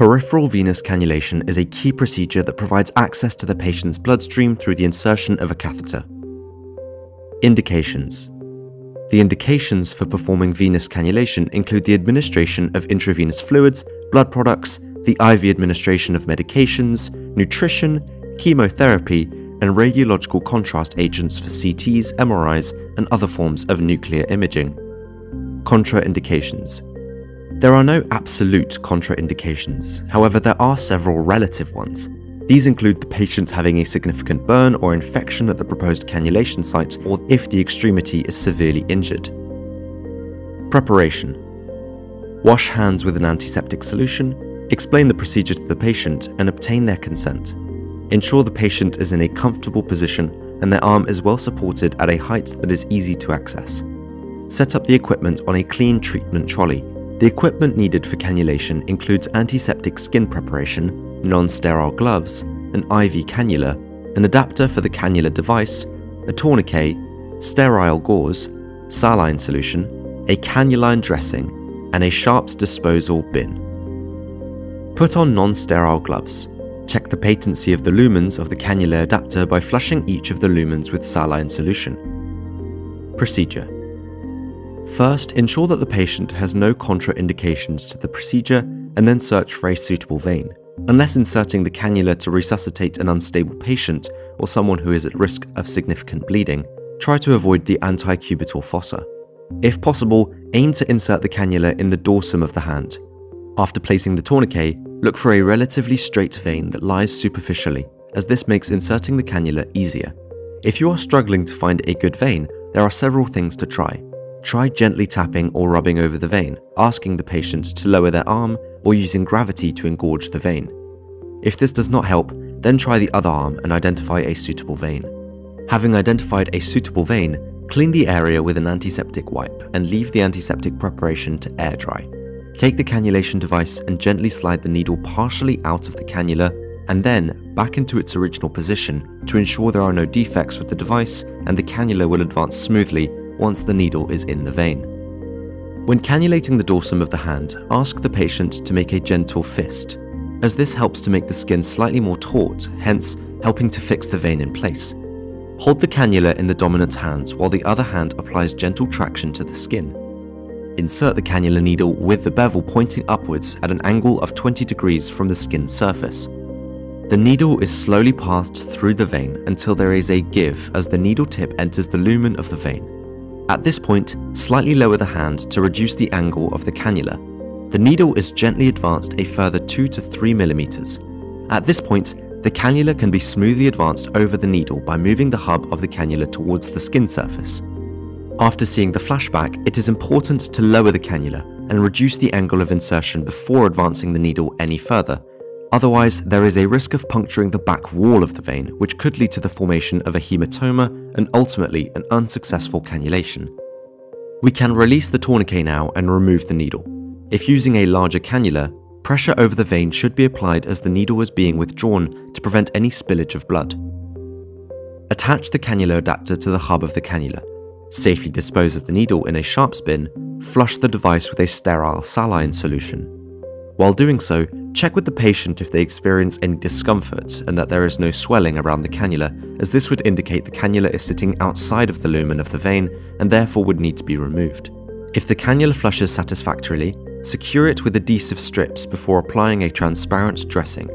Peripheral venous cannulation is a key procedure that provides access to the patient's bloodstream through the insertion of a catheter. Indications The indications for performing venous cannulation include the administration of intravenous fluids, blood products, the IV administration of medications, nutrition, chemotherapy, and radiological contrast agents for CTs, MRIs, and other forms of nuclear imaging. Contraindications There are no absolute contraindications, however, there are several relative ones. These include the patient having a significant burn or infection at the proposed cannulation site, or if the extremity is severely injured. Preparation Wash hands with an antiseptic solution, explain the procedure to the patient, and obtain their consent. Ensure the patient is in a comfortable position and their arm is well supported at a height that is easy to access. Set up the equipment on a clean treatment trolley. The equipment needed for cannulation includes antiseptic skin preparation, non-sterile gloves, an IV cannula, an adapter for the cannula device, a tourniquet, sterile gauze, saline solution, a cannula dressing, and a sharps disposal bin. Put on non-sterile gloves. Check the patency of the lumens of the cannula adapter by flushing each of the lumens with saline solution. Procedure First, ensure that the patient has no contraindications to the procedure and then search for a suitable vein. Unless inserting the cannula to resuscitate an unstable patient or someone who is at risk of significant bleeding, try to avoid the antecubital fossa. If possible, aim to insert the cannula in the dorsum of the hand. After placing the tourniquet, Look for a relatively straight vein that lies superficially, as this makes inserting the cannula easier. If you are struggling to find a good vein, there are several things to try. Try gently tapping or rubbing over the vein, asking the patient to lower their arm or using gravity to engorge the vein. If this does not help, then try the other arm and identify a suitable vein. Having identified a suitable vein, clean the area with an antiseptic wipe and leave the antiseptic preparation to air dry. Take the cannulation device and gently slide the needle partially out of the cannula and then back into its original position to ensure there are no defects with the device and the cannula will advance smoothly once the needle is in the vein. When cannulating the dorsum of the hand, ask the patient to make a gentle fist, as this helps to make the skin slightly more taut, hence helping to fix the vein in place. Hold the cannula in the dominant hand while the other hand applies gentle traction to the skin. Insert the cannula needle with the bevel pointing upwards at an angle of 20 degrees from the skin surface. The needle is slowly passed through the vein until there is a give as the needle tip enters the lumen of the vein. At this point, slightly lower the hand to reduce the angle of the cannula. The needle is gently advanced a further 2 to 3 millimeters. At this point, the cannula can be smoothly advanced over the needle by moving the hub of the cannula towards the skin surface. After seeing the flashback, it is important to lower the cannula and reduce the angle of insertion before advancing the needle any further. Otherwise, there is a risk of puncturing the back wall of the vein, which could lead to the formation of a hematoma and ultimately an unsuccessful cannulation. We can release the tourniquet now and remove the needle. If using a larger cannula, pressure over the vein should be applied as the needle is being withdrawn to prevent any spillage of blood. Attach the cannula adapter to the hub of the cannula Safely dispose of the needle in a sharps bin, flush the device with a sterile saline solution. While doing so, check with the patient if they experience any discomfort and that there is no swelling around the cannula, as this would indicate the cannula is sitting outside of the lumen of the vein and therefore would need to be removed. If the cannula flushes satisfactorily, secure it with adhesive strips before applying a transparent dressing.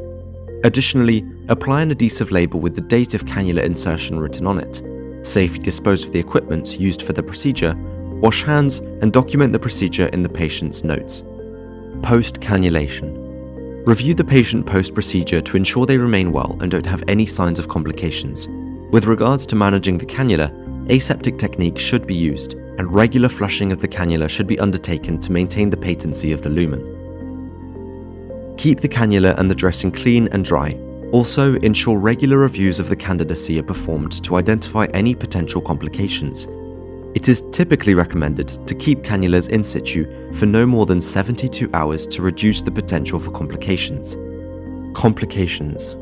Additionally, apply an adhesive label with the date of cannula insertion written on it, safely dispose of the equipment used for the procedure, wash hands, and document the procedure in the patient's notes. Post-cannulation. Review the patient post-procedure to ensure they remain well and don't have any signs of complications. With regards to managing the cannula, aseptic technique should be used, and regular flushing of the cannula should be undertaken to maintain the patency of the lumen. Keep the cannula and the dressing clean and dry, also, ensure regular reviews of the cannula site are performed to identify any potential complications. It is typically recommended to keep cannulas in situ for no more than 72 hours to reduce the potential for complications. Complications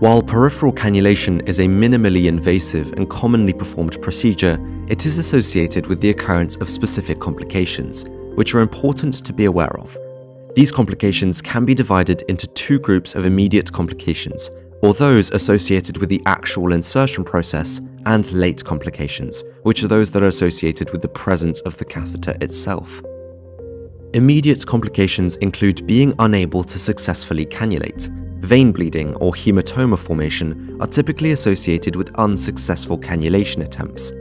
While peripheral cannulation is a minimally invasive and commonly performed procedure, it is associated with the occurrence of specific complications, which are important to be aware of. These complications can be divided into two groups of immediate complications, or those associated with the actual insertion process, and late complications, which are those that are associated with the presence of the catheter itself. Immediate complications include being unable to successfully cannulate. Vein bleeding or hematoma formation are typically associated with unsuccessful cannulation attempts,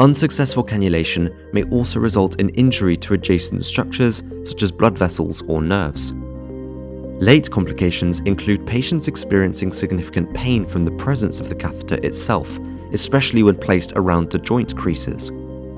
Unsuccessful cannulation may also result in injury to adjacent structures such as blood vessels or nerves. Late complications include patients experiencing significant pain from the presence of the catheter itself, especially when placed around the joint creases.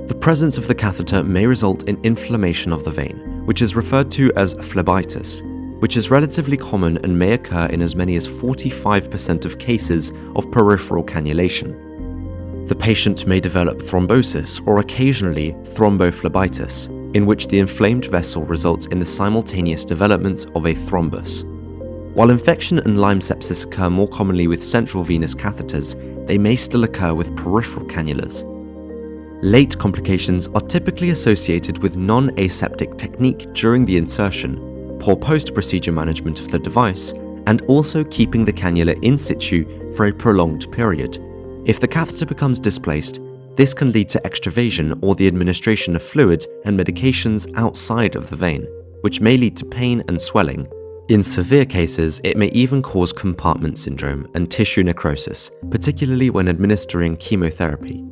The presence of the catheter may result in inflammation of the vein, which is referred to as phlebitis, which is relatively common and may occur in as many as 45% of cases of peripheral cannulation. The patient may develop thrombosis or occasionally thrombophlebitis, in which the inflamed vessel results in the simultaneous development of a thrombus. While infection and line sepsis occur more commonly with central venous catheters, they may still occur with peripheral cannulas. Late complications are typically associated with non-aseptic technique during the insertion, poor post-procedure management of the device, and also keeping the cannula in situ for a prolonged period, if the catheter becomes displaced, this can lead to extravasation or the administration of fluid and medications outside of the vein, which may lead to pain and swelling. In severe cases, it may even cause compartment syndrome and tissue necrosis, particularly when administering chemotherapy.